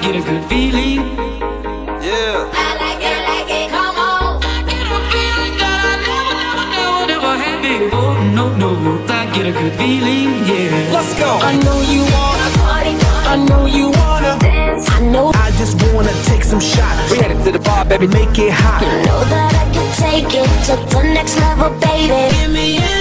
get a good feeling. Yeah. I like it, like it, come on. I get a feeling that I never, never, never, never had before. No, no, I get a good feeling, yeah. Let's go. I know you wanna, Party, I know you wanna dance. I know, I just wanna take some shots We headed to the bar, baby. Make it hot You know that I can take it to the next level, baby. Give me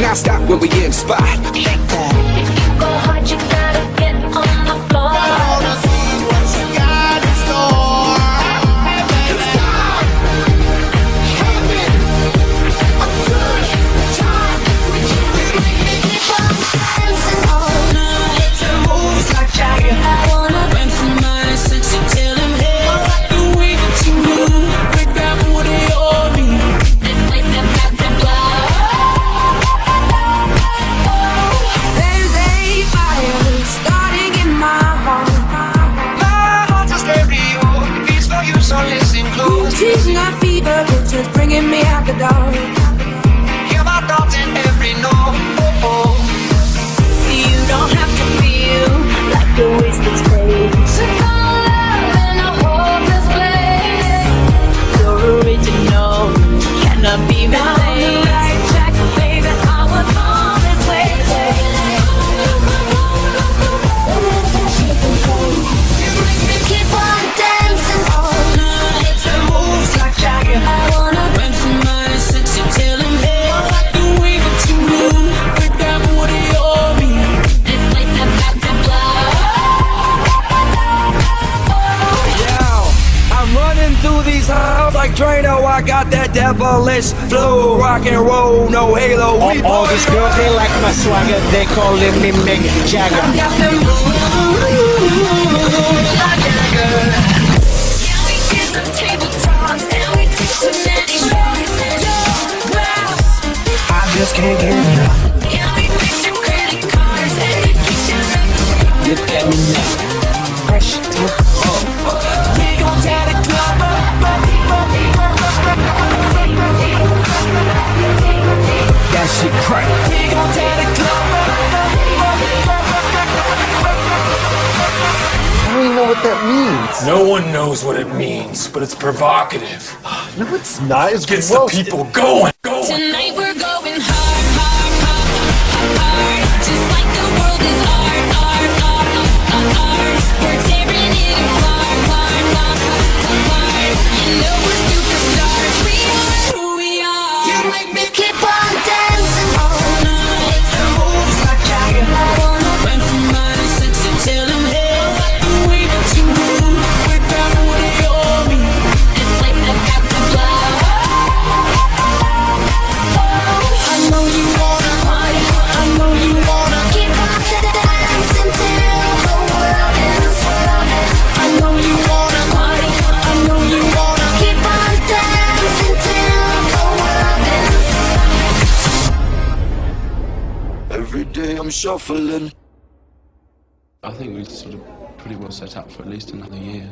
now, stop when we in spot. Is me out the dark Hear my thoughts in every note You don't have to feel like you're wasting space. So come love in a hopeless place. You're original, cannot be replaced. Like Drano. I got that devilish flow, rock and roll, no halo. We All, all these girls, they like my swagger. They calling me Mick Jagger. I Got them moves like Jagger Can we get some table talks? Can we take some many shots? I just can't get enough Can we fix some credit cards and we keep them Look at me now. What that means. No one knows what it means, but it's provocative. No, it's not. It's Gets the people going. going. Tonight we're going I'm shuffling. I think we're sort of pretty well set up for at least another year.